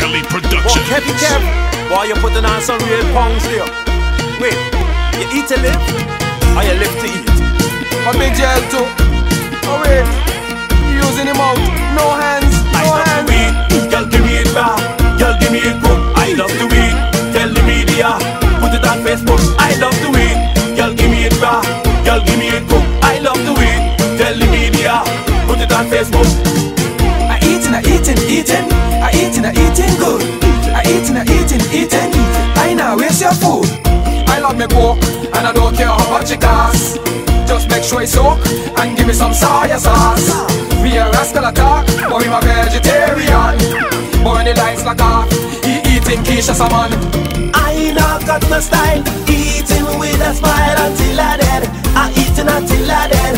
Kelley What, Productions. Kevy Kev? Boy, you're putting on some real pounds there. Wait, you eat to live? Or you live to eat? A big gel too. Oh wait, you using him out. No hands, no I love hands. to eat. Girl, give me it raw. Girl, give me it cook. I love to eat. Tell the media. Put it on Facebook. I love to eat. Girl, give me it raw. Girl, give me it cook. I love to eat. Tell the media. Put it on Facebook. I eating, I eating, eating. I eating, me pork and I don't care how much it costs. Just make sure it's soak and give me some soy sauce. We a rascal attack, but we a vegetarian. But when the lights lock off, he eating quiche salmon. I not got my style, eating with a smile until I dead. I eating until I dead.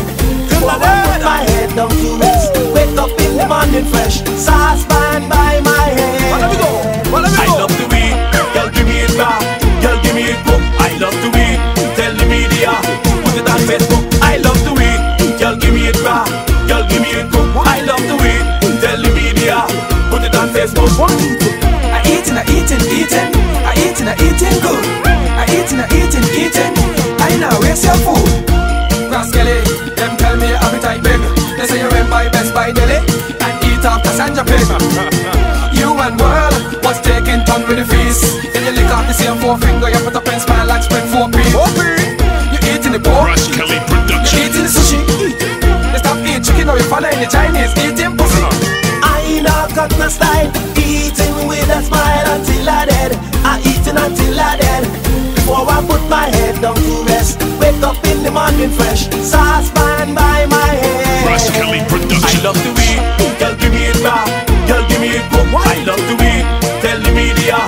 Put my head down to rest. Wake up in the morning fresh, sauce Facebook. I love to eat. Girl, give me it raw. Girl, give me it cook. I love to eat. Tell the media. Put it on Facebook. I eating, I eating, eating. I eating, I eating good. I eating, I eating, eating. I now waste your food. Rascally, them tell me appetite big. They say you rent by Best Buy Deli and eat off Cassandra pig. you and world was taking turn with the feast. Then you lick off the same four finger, you put up and smile like spread four P. eating chicken or you following the Chinese eating pussy. I not got my style, eating with a smile until I dead. I eating until I dead. Before I put my head down to rest, wake up in the morning fresh, sauce pan by my head. Ras Kelley I love to eat. Girl, give me it raw. Girl, give me it cook. I love to eat. Tell the media.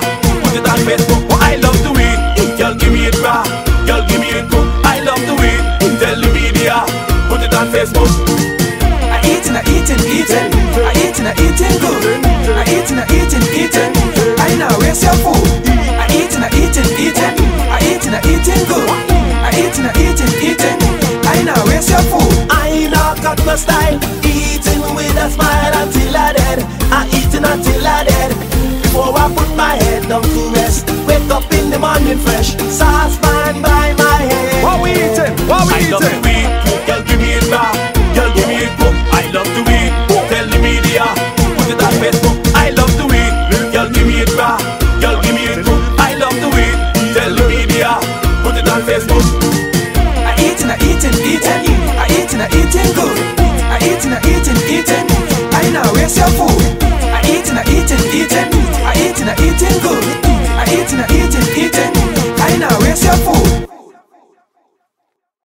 Put it on Facebook. I love to eat. Girl, give me it raw. Girl, give me it cook. I love to eat. Tell the media. Put it on Facebook. Eating, I eating, eating. I eating, I eating good. I eating, I eating, eating. I now waste your food. I eating, I eating, eating. I eating, I eating good. I eating, I eating, eating. I now waste your food. I not got my style, eating Facebook. I eating, I eating, eating. I eating, I eating good. I eating, I eating, eating. I now waste your food. I eating, I eating, eating. I eating, I eating good. I eating, I eating, eating. I now waste your food.